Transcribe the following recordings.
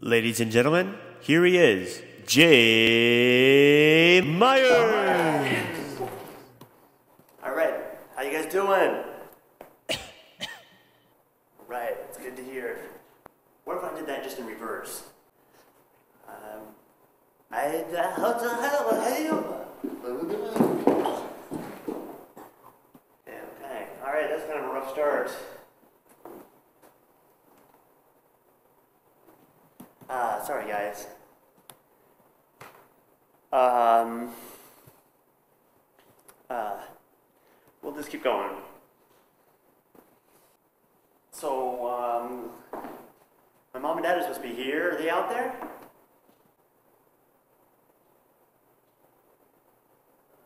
Ladies and gentlemen, here he is, Jay Meyers. All right, how you guys doing? right, it's good to hear. What if I did that just in reverse? Um, I how hell hell? Yeah, okay. All right, that's kind of a rough start. Ah, sorry guys. Um. Uh. We'll just keep going. So, um, my mom and dad are supposed to be here. Are they out there?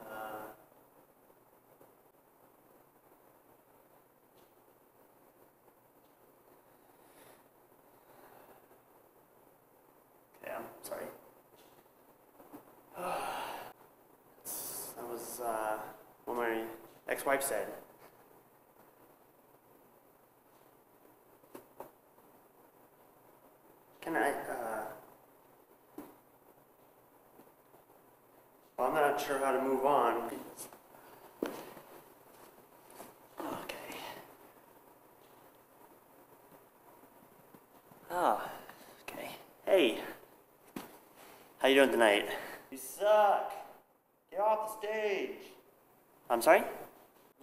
Uh, okay, I'm sorry. that was uh, what my ex-wife said. Can I, uh... Well, I'm not sure how to move on. Okay. Ah, okay. Hey. How you doing tonight? You suck. Get off the stage. I'm sorry?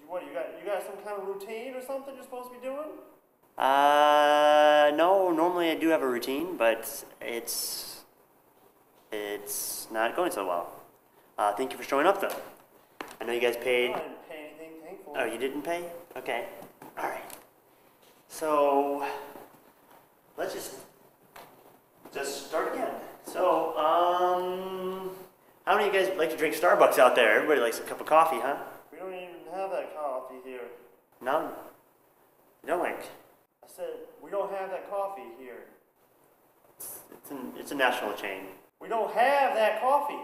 What, you got, you got some kind of routine or something you're supposed to be doing? Uh, no, normally I do have a routine, but it's, it's not going so well. Uh, thank you for showing up though. I know you guys paid. I didn't pay anything, thankfully. Oh, you didn't pay? Okay. All right. So, let's just just start again. So, um, how many of you guys like to drink Starbucks out there? Everybody likes a cup of coffee, huh? We don't even have that coffee here. None. You don't like? I said, we don't have that coffee here. It's an, it's a national chain. We don't have that coffee.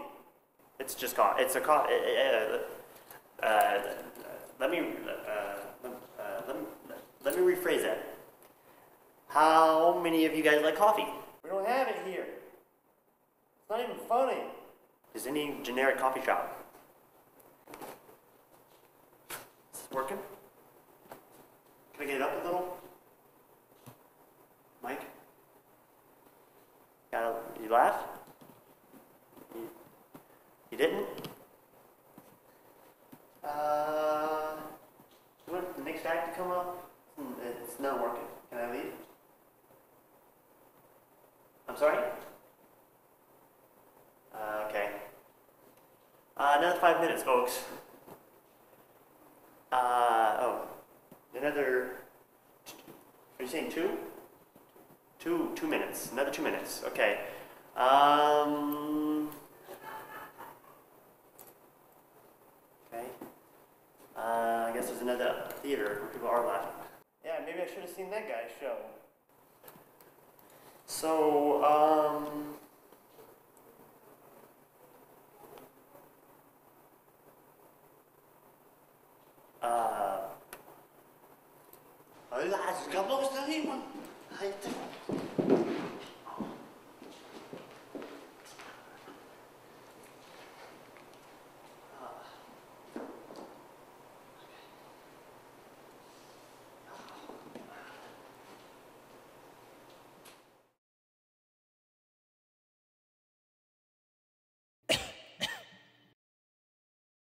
It's just co- It's a coffee. uh, uh, uh, let me uh, uh, let me let me rephrase that. How many of you guys like coffee? We don't have it here. It's not even funny. Is any generic coffee shop? Is this working? Get it up a little? Mike? Got you laugh? You, you didn't? Uh, you want the next act to come up? Hmm, It's not working. Can I leave? I'm sorry? Uh, okay. Uh, another five minutes, folks. Uh. Another. Are you saying two? Two, two minutes. Another two minutes. Okay. Um. Okay. Uh, I guess there's another theater where people are laughing. Yeah, maybe I should have seen that guy's show. So, um. escapó esta rima. Ahí está.